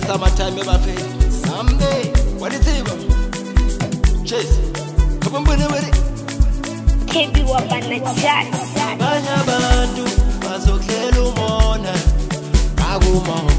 ke samatime ebaphele samde walitsiba chase kabambone weri kebiwabanaabanye abantu bazokhlela umona akumona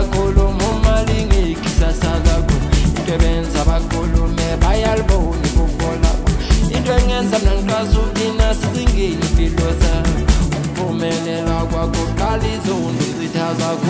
abakhuluma umali ngikusasa kakhulu into ebenza bakhulume bayalibona kukola into engenza mna ngiqazi ukina sizingeni impilo zabo ukuphumelela kwakho qala izondo ncitha zakho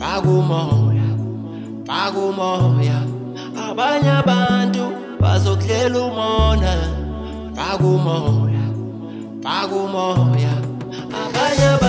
pago umoya pago umoya abanye abantu bazokudlela umona pago umoya pago umoya abanye